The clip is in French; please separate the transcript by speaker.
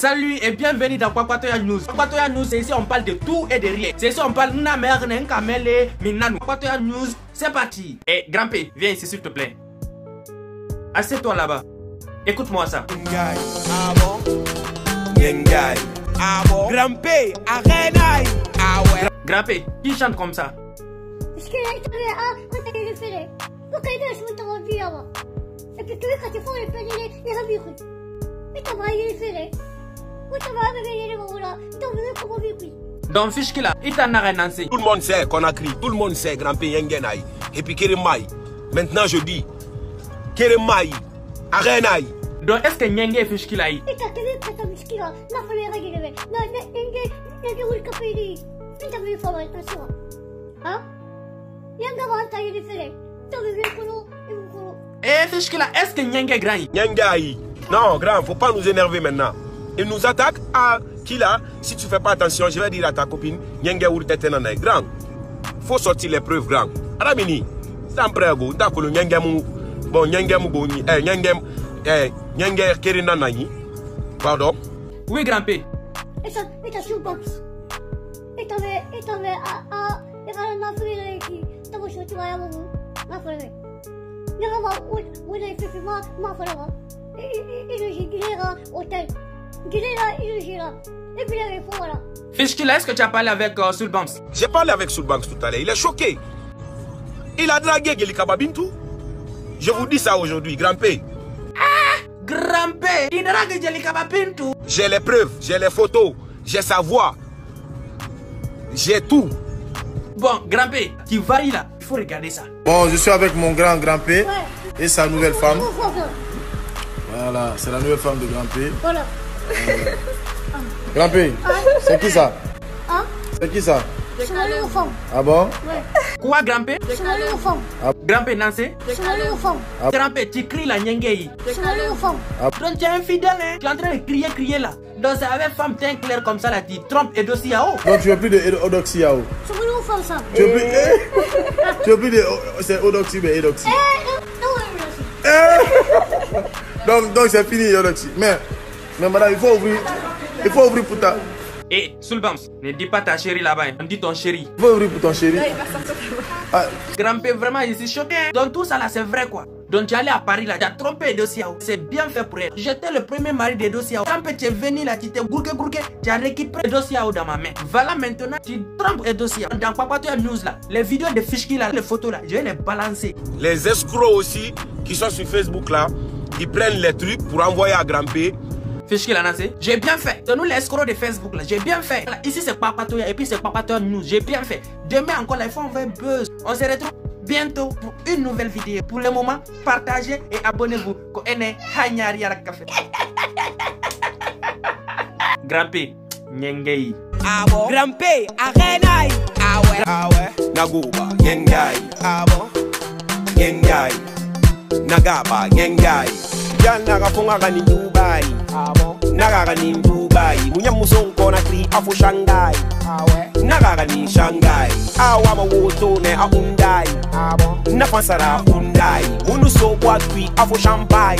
Speaker 1: Salut et bienvenue dans Kwakwatoya News. Kwakwatoya News, c'est ici on parle de tout et de rien. C'est ici on parle de mère, Nkamele, Minanu. Kwakwatoya News, c'est parti. Et grand P, viens ici s'il te plaît. Assieds-toi là-bas. Écoute-moi ça.
Speaker 2: Ah bon? Ah bon? Grand P, Arenai. Ah ouais.
Speaker 1: Grand P, qui chante comme ça?
Speaker 3: Şikayetleri a kuntayelifere. Bu kayda şunta wabiyawa. Ekitwe kati fo epelele yarabiku. Ita ba yelifere. Uta ba be yele wala. Ita be ko wabiku.
Speaker 1: Donc fiche qu'il a, il t'en a rien
Speaker 2: Tout le monde sait qu'on a crié. Tout le monde sait Grand P Yengenai. Et puis Keremai. Maintenant je dis. Keremai. Arenai.
Speaker 1: Donc est-ce que Nyenge fiche qu'il a eu?
Speaker 3: Ita kele kata miskila. Na fale ragilebe. Na na enge enge ul kapeli. Ita be fo wa taswa. Ha? Yanga ba ta yelifere. Ita be kono kono.
Speaker 1: Eh fiche qu'il a, est-ce que Nyenge est grand?
Speaker 2: Yengai. Non, grand, faut pas nous énerver maintenant. Il nous attaque à Kila. Si tu fais pas attention, je vais dire à ta copine, Yengai ou Tetenanai. Grand, faut sortir les preuves, grand. Aramini, sans prego, d'accord, Yengai mou. Bon, Yengai mou goni. Eh, Yengai, eh, Yengai Kerinanai. Pardon?
Speaker 1: Oui grand P?
Speaker 3: Ita ita shoebox. Ita be ita be a a ita na fale ki. Tamo shoti wa yamu. Na fale. Nga ma u u na fifi ma ma fale wa. Ile ji gilera hotel. Gilera ile jira. Et puis il voilà.
Speaker 1: Est-ce que tu as parlé avec euh, Sulbams
Speaker 2: J'ai parlé avec Soulbanks tout à l'heure. Il est choqué. Il a dragué Gelika Babintou. Je vous dis ça aujourd'hui, grand P.
Speaker 1: Grand P, il drague Babintou.
Speaker 2: J'ai les preuves, j'ai les photos, j'ai sa voix. J'ai tout.
Speaker 1: Bon, grand P, tu varies là. Il faut regarder ça.
Speaker 4: Bon, je suis avec mon grand grand P
Speaker 3: Ouais.
Speaker 4: et sa nouvelle femme. Voilà, c'est la nouvelle femme de grand P.
Speaker 3: Voilà.
Speaker 4: Grand P, c'est qui ça?
Speaker 3: Hein?
Speaker 4: C'est qui ça?
Speaker 3: Nouvelle femme.
Speaker 4: Ah bon?
Speaker 3: Ouais.
Speaker 1: Quoi grand P
Speaker 3: ma nouvelle femme.
Speaker 1: Grand P
Speaker 3: C'est ma nouvelle femme.
Speaker 1: Grand P, tu cries la Nyenge.
Speaker 3: C'est ma nouvelle femme.
Speaker 1: Donc tu es infidèle, hein? Tu es en train de crier, crier là. Donc c'est avec femme teint clair comme ça là, tu trompes et dossier à haut.
Speaker 4: Donc tu veux plus de
Speaker 3: ma nouvelle femme ça.
Speaker 4: Tu veux plus, eh? Tu veux plus de. C'est Odoxy, mais Odoxy.
Speaker 3: Eh, non, non, non,
Speaker 4: Donc donc c'est fini Odoxy. Mais, mais madame, il faut ouvrir. Il faut ouvrir pour ta.
Speaker 1: Et Sulbams, ne dis pas ta chérie là-bas, hein. on dit ton chéri.
Speaker 4: Il faut ouvrir pour ton chéri. Ah,
Speaker 1: Grand P, vraiment, je suis choqué. hein. Donc tout ça là, c'est vrai quoi. Donc tu es allé à Paris là, tu as trompé Edosia. C'est bien fait pour elle. J'étais le premier mari d'Edosia. Quand tu es venu là, tu t'es gourgué gourgué, tu as récupéré Edosia dans ma main. Voilà maintenant, tu trompes Edosia. Dans Papatoya News là, les vidéos de Fishki là, les photos là, je vais les balancer.
Speaker 2: Les escrocs aussi qui sont sur Facebook là, qui prennent les trucs pour envoyer à Grand
Speaker 1: Là, j'ai bien fait. De nous les escrocs de Facebook là, j'ai bien fait. Là, ici c'est Papatoya et puis c'est Papatoya News, j'ai bien fait. Demain encore là, il faut envoyer buzz. On se retrouve bientôt pour une nouvelle vidéo. Pour le moment, partagez et abonnez-vous. P, Nyengei.
Speaker 5: Ah bon Grand P, Arenai Ah
Speaker 2: Ah. Naguba. Ah bon. Yengai. Nagaba, Yengai. Yan nagafunga kani Dubai. nakaka ni mdubai munyamusonko na kri afu shangai nakaka ni shangai awa mawoto ne aundai nafansara undai munusokwa kri afu shampai